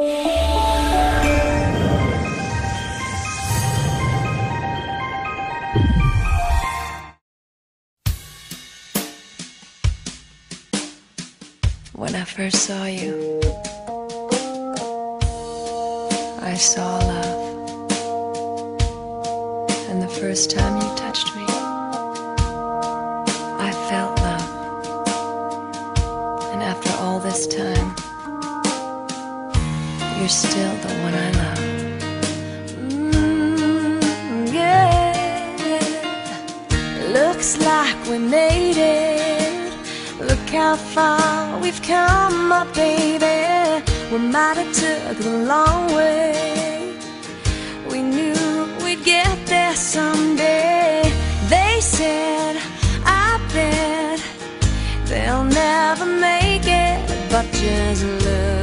When I first saw you, I saw love. And the first time you touched me, I felt love. And after all this time, you're still the one I love. Mm, yeah. Looks like we made it. Look how far we've come, my baby. We might have took the long way. We knew we'd get there someday. They said, I bet they'll never make it. But just look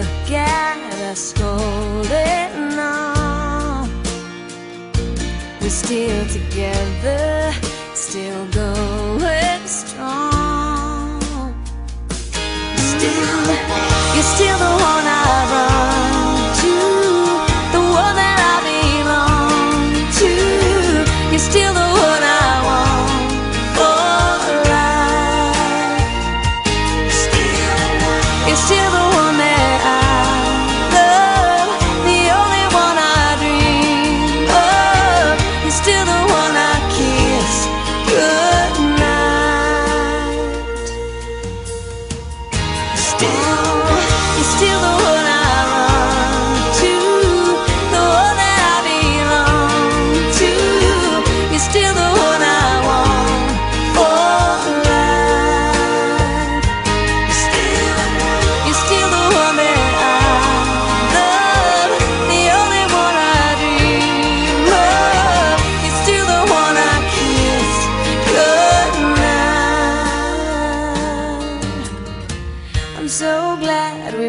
holding on. We're still together, still going strong. Still, you're still the one I run to, the one that I belong to. You're still the one I want for life. You're still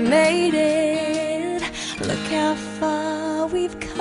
made it. Look how far we've come.